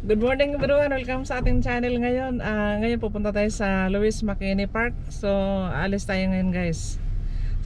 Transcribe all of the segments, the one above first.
Good morning everyone, welcome sa ating channel ngayon. Ah, Ngayon pupunta tayo sa Louis McKinney Park. So alis tayo ngayon guys.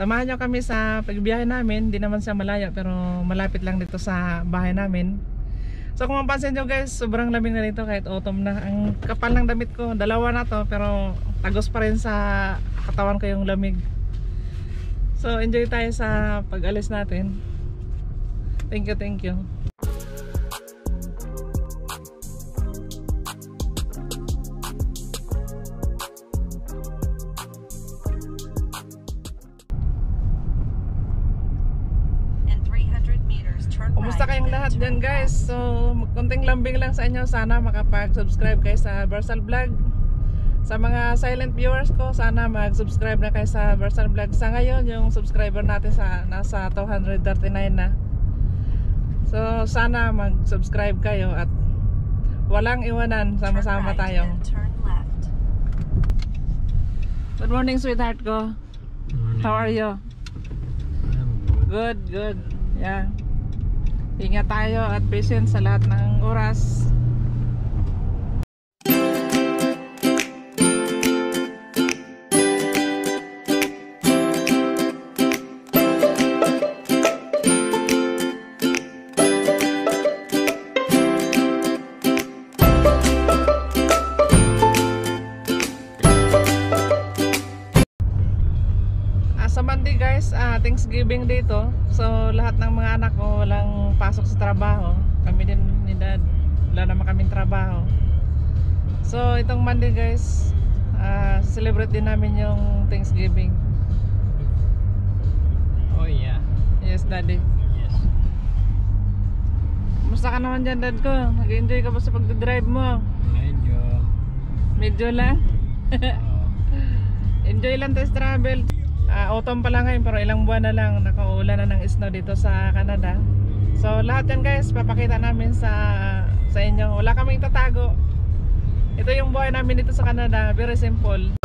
Samahan nyo kami sa pagbiyahe namin. Hindi naman siya malayo pero malapit lang dito sa bahay namin. So kung mapansin nyo guys, sobrang lamig na dito kahit autumn na. Ang kapal ng damit ko, dalawa na to pero tagos pa rin sa katawan ko yung lamig. So enjoy tayo sa pag-alis natin. Thank you, thank you right, kayong lahat dyan guys? So, konting lambing lang sa inyo. Sana makapag-subscribe kayo sa Versal Vlog. Sa mga silent viewers ko, sana mag-subscribe na kayo sa Versal Vlog. Sa ngayon, yung subscriber natin sa nasa 239 na. So, sana mag-subscribe kayo at walang iwanan. Sama-sama right, tayo. then turn left. Good morning, sweetheart ko. How are you? Good, good. Yeah. Ingat tayo at patient sa lahat ng oras. Sa Monday guys, ah, Thanksgiving dito. So lahat ng mga anak ko walang pasok sa trabaho. Kami din ni dad. Wala naman kaming trabaho. So itong Monday guys, ah, celebrate din namin yung Thanksgiving. Oh yeah. Yes, daddy. Yes. Kumusta ka naman dyan, dad ko? Nag-enjoy ka ba sa pagdadrive mo? Medyo. Medyo lang. Enjoy lang test travel. Ah, autumn pa lang ngayon pero ilang buwan na lang nakaulan na ng snow dito sa Canada. So lahat yan guys papakita namin sa sa inyo. Wala kaming tatago. Ito yung buhay namin dito sa Canada. Very simple.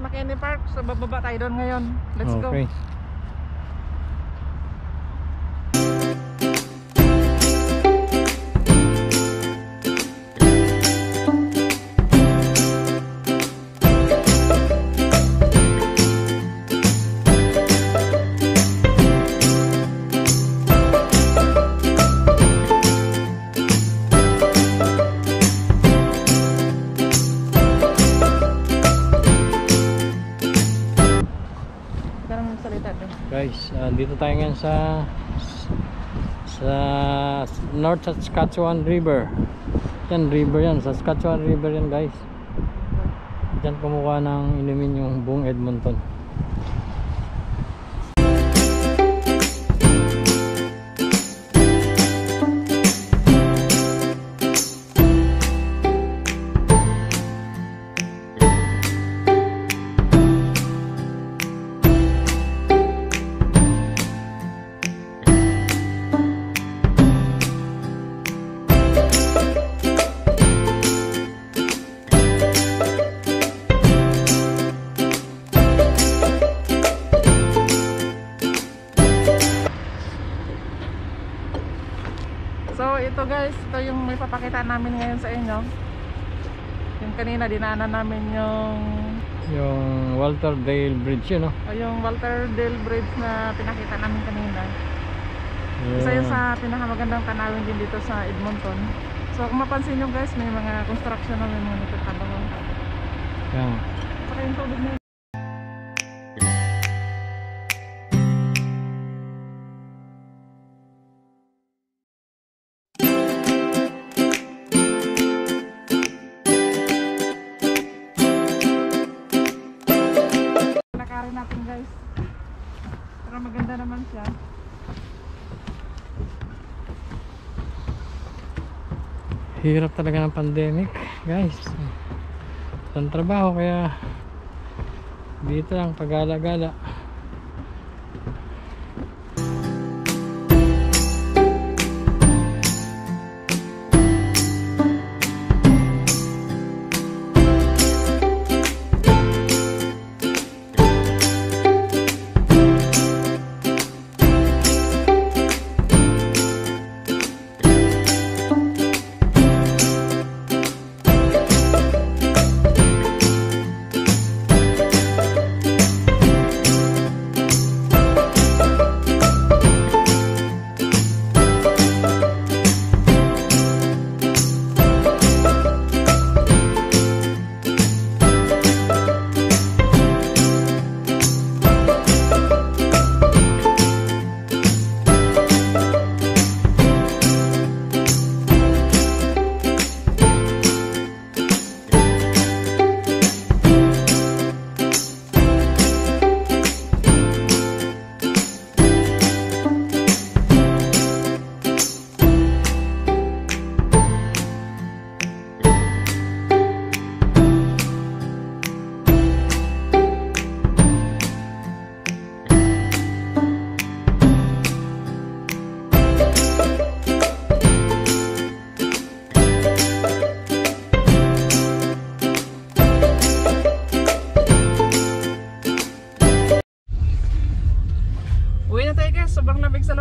McKinney Park. So bababa tayo doon ngayon. Let's go. okay. Parang Guys, ah, dito tayo ngayon sa sa North Saskatchewan River. Yan, river yan. Saskatchewan River yan guys. Diyan kumukuha ng inumin yung buong Edmonton. Papakita namin ngayon sa inyo. Yung kanina dinaanan namin yung Yung Walter Dale Bridge yun, no? o yung Walter Dale Bridge na pinakita namin kanina. Isa yun sa pinakamagandang tanawin din dito sa Edmonton. So kung mapansin nyo guys, may mga construction na may mga nagtatrabaho. Yan. Saka yung tubig na Hirap talaga ng pandemic, guys. Ang trabaho kaya dito lang pagala-gala.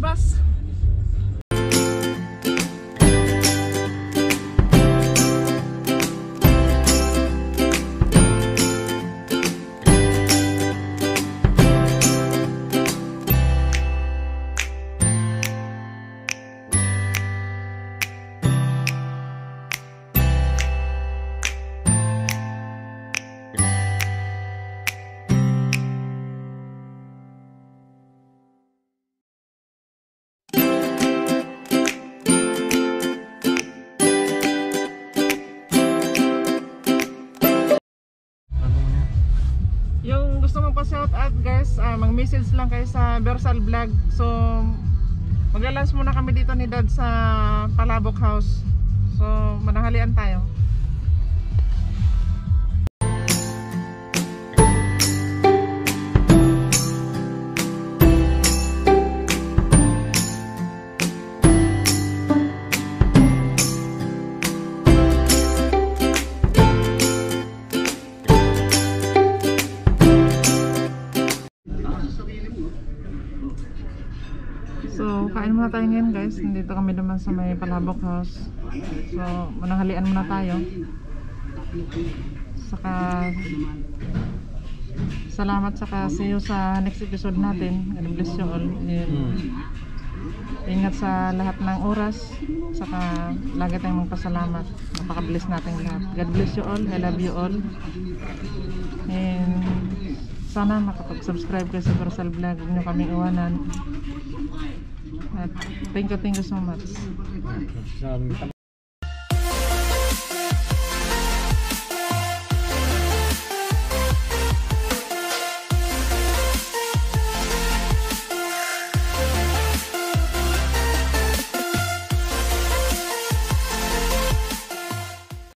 Sobrang lamig sa labas. Yung gusto mong pa-shout out guys, ah, mag-message lang kayo sa Versal Vlog. So, maglalans muna kami dito ni Dad sa Palabok House. So, manahalian tayo. Muna tayo ngayon guys. Nandito kami naman sa may Palabok House. So, manahalian muna tayo. Saka salamat saka see you sa next episode natin. God bless you all. And Hmm. Ingat sa lahat ng oras. Saka lagi tayong magpasalamat. Napaka-bless natin lahat. God bless you all. I love you all. And sana makapag-subscribe kayo sa Versal Vlog. Huwag nyo kami iwanan. You so much.